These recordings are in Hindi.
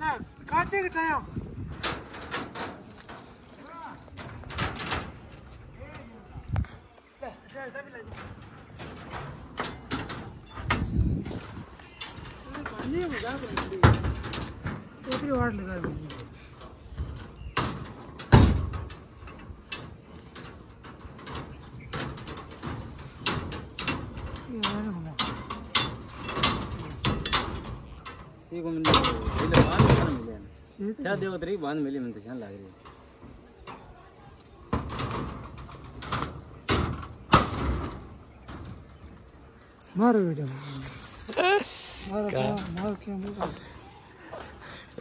ना काचे के टाइम ये मज़ाक है टोकरी वाट लगा है ये ठीक है पहले बाँध में मिले क्या देव तेरी बाँध मिली मैंने तो लग रही है। बेटा मारो। क्या? मारो क्या बोला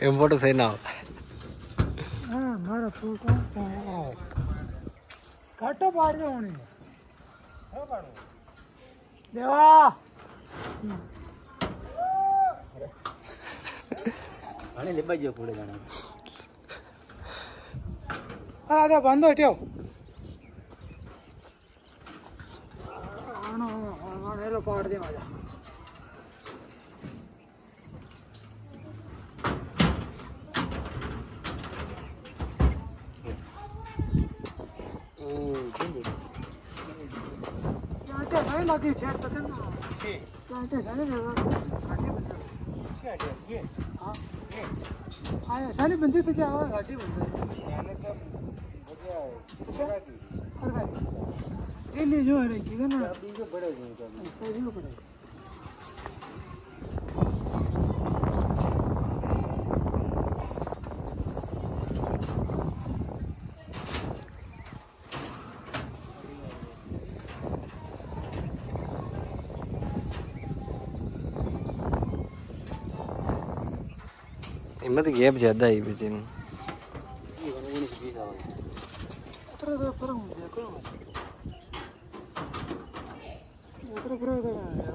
इम्पोर्ट सही ना हाँ। मारो को। बोला काटो पाड़ दो होने। देवा। अरे ले बाजू कूड़े जाना बंद पाड़ दे मज़ा चाटे भाई लगी छेड़ पकड़ ना चाटे साले देवा हाँ आया साले तो क्या हुआ? गाड़ी बंद अरे भाई ये ले जो है रे ना। बड़े ऐसा ही हिम्मत गैप ज्यादा है पीछे